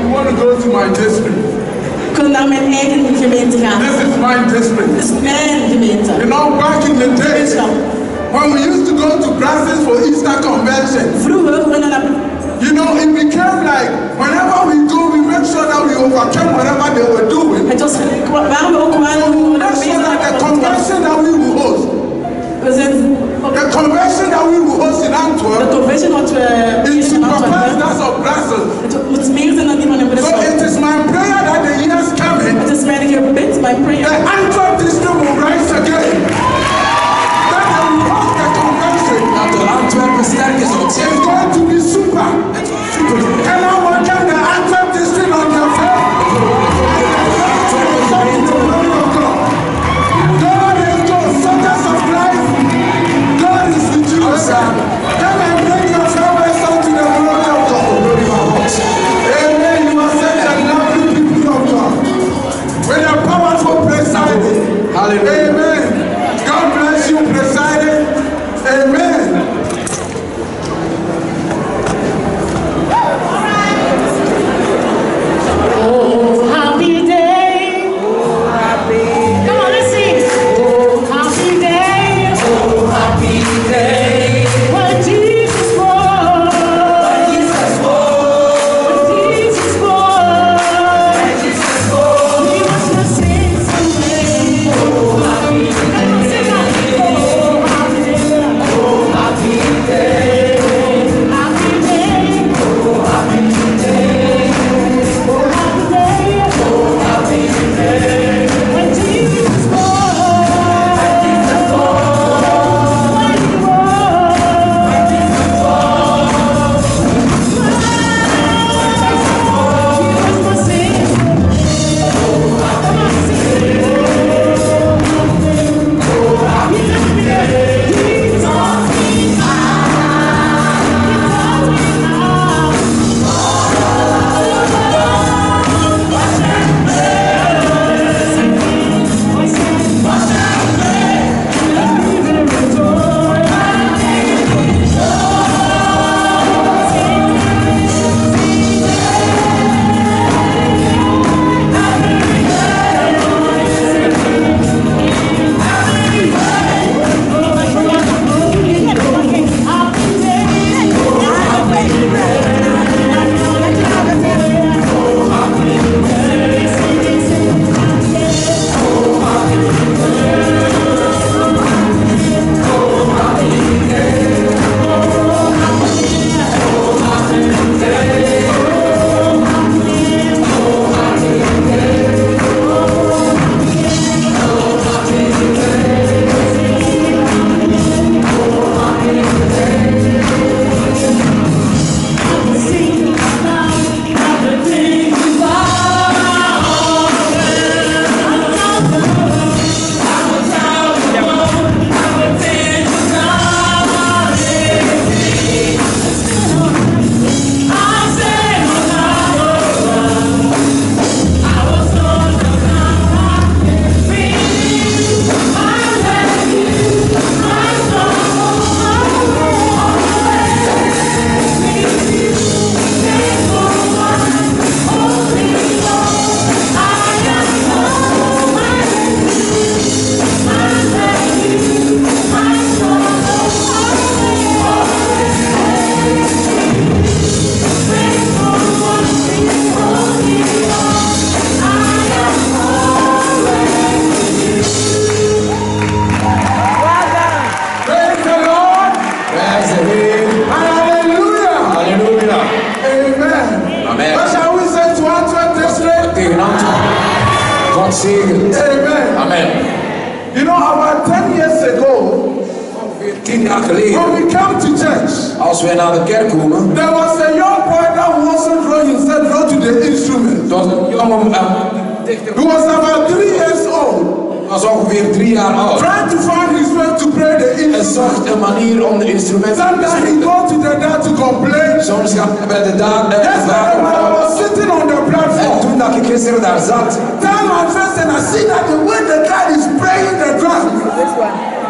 You want to go to my district? Kun naar mijn eigen gemeente gaan. This is my district. Dit is mijn gemeente. You know, back in the day, when we used to go to Brussels for Easter convention, Vroeger, you know, it became like, whenever we do, we make sure that we overcame whatever they were doing. Het was, waar we ook waren, we make the convention that we will host. We zijn, the convention that we will host in Antwerp. Convention I'll see. Amen. Amen. You know, about 10 years ago, Tien jaar geleden. When we came to church, als we naar de kerk komen. There was a young boy that wasn't drawing instead, draw to the instrument. Dat was een jonge man. He was about three years old. was ongeveer drie jaar oud. Trying to find his way to play the instrument. En zocht een manier om de instrument te spelen. He to the dad to complain. Soms gaat hij de dad en yes, vraagt I was sitting on the platform. En toen dat ik gisteren daar zat. Then my first and I see that the way the guy is praying the drum.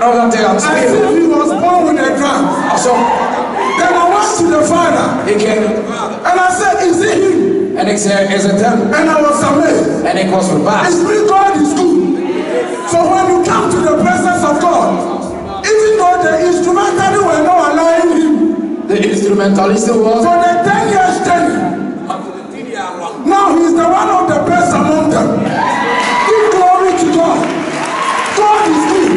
Nou oh, dat hij aan het spelen. Was born with drum. Then I went to the father. Ik ging naar de vader. And I said, is it him? En ik zei, is het hem? And I was amazed. En ik was verbaasd. So when you come to the presence of God, even though the instrumentally were not allowing him De instrumentalisten was. for the 10 years journey, now he's the one of the best among them. Give glory to God. God is good.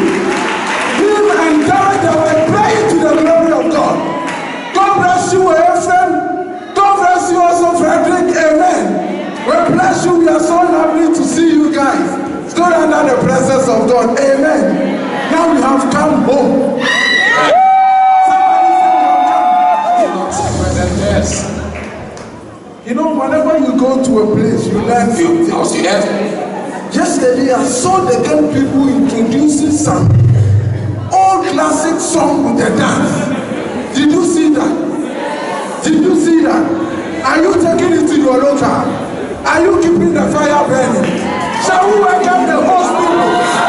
Him and David they were praying to the glory of God. God bless you, Ephraim. God bless you also, Frederick. Amen. We bless you. We are so lovely to see you guys. Stood under the presence of God. Amen. Now we have come home. Thuis. You know, whenever you go to a place, you learn. Als je echt Yesterday, I saw the young people introducing some old classic song with the dance. Did you see that? Did you see that? Are you taking it to your local? Are you keeping the fire burning? Shall we welcome the host people?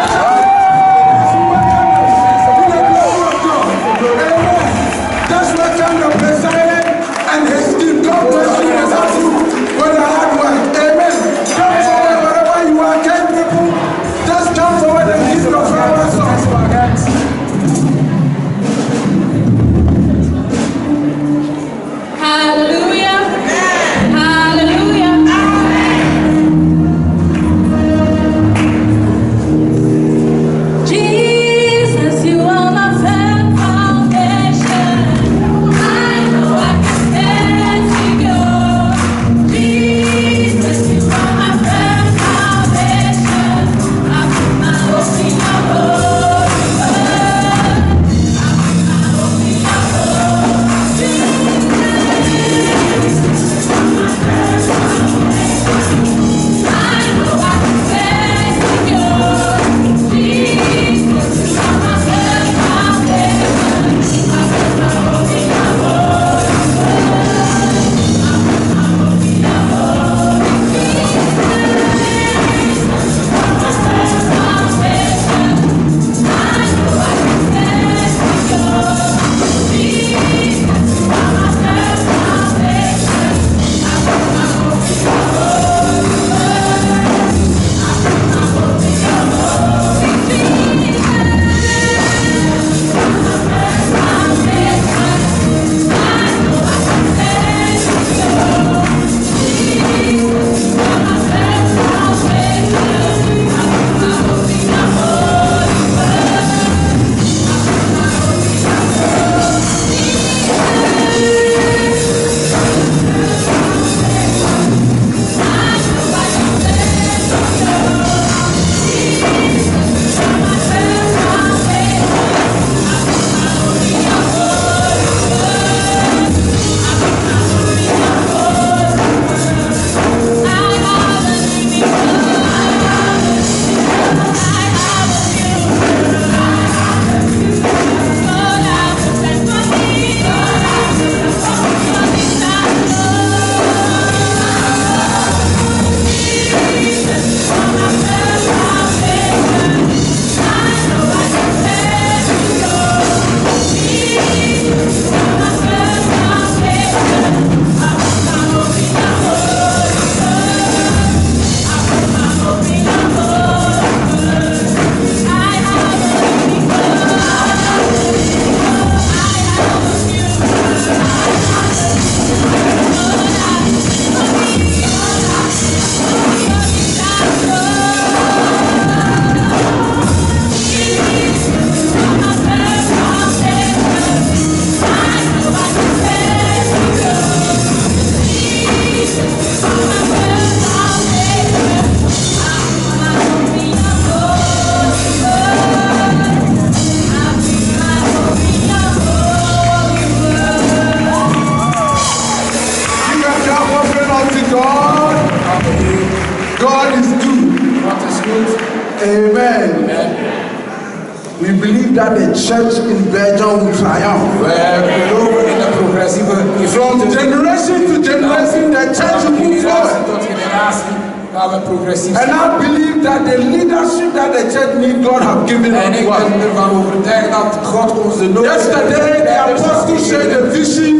Believe that the church in Belgium will triumph. Wij geloven in de progressieve From generation to generation, the church will move forward. tot generatie gaan we progressief And. I believe that the leadership that the church needs, God have given unto us. ben ervan overtuigd dat God ons de nodige Yesterday, the apostle shared the vision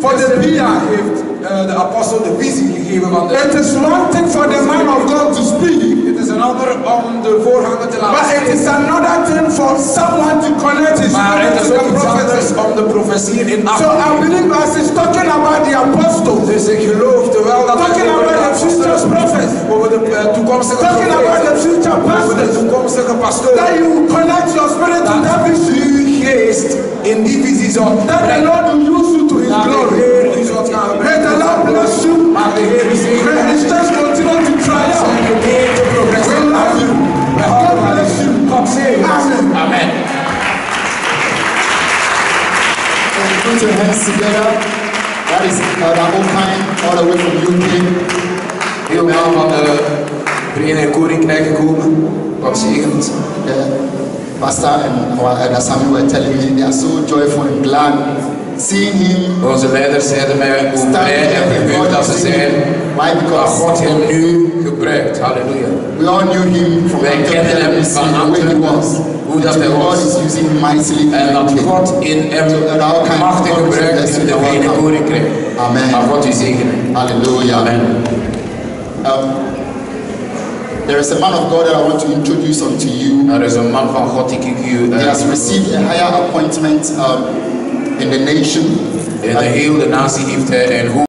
for the PI. heeft eh, de apostel de visie gegeven van de... It is one thing for the man of God to speak, Het is een ander om de voorganger te laten but it is another thing for someone to connect his Maar spirit het is to the ook iets anders prophecy. om de profetieën in af So I believe as he's talking about the apostles, Dus ik geloof terwijl dat talking about the future prophets, over de eh, toekomstige talking about the future over de pastors, toekomstige that pastoren, you connect your spirit to that vision, geest in die visie zal that the. Lord will use you to his glory. Heer u zult gaan May the. Lord bless you. Maar de Heer is May his church continue to triumph. Put your hands together. That is Elder Okine, all the way from UK. Helemaal van de Verenigde Koninkrijk gekomen. Zegent. Uh, Pastor and our Elder Samuel were telling me they are so joyful and glad Onze leiders zeiden mij hoe blij en verheugd dat ze zijn Why? dat Because God hem nu gebruikt. Halleluja. we all knew him from Wij kennen hem van he Antwerpen, was. hoe dat hij was. is using him mightily in En dat God in hem machtig gebruikt in de Verenigde Koninkrijk. Amen. Maar God u zegenen. Hallelujah. Amen. Um, there is a man of God that I want to introduce unto you. Er is een man van God die ik u He eh, has received a higher appointment um, in the nation. in de hele natie heeft hij een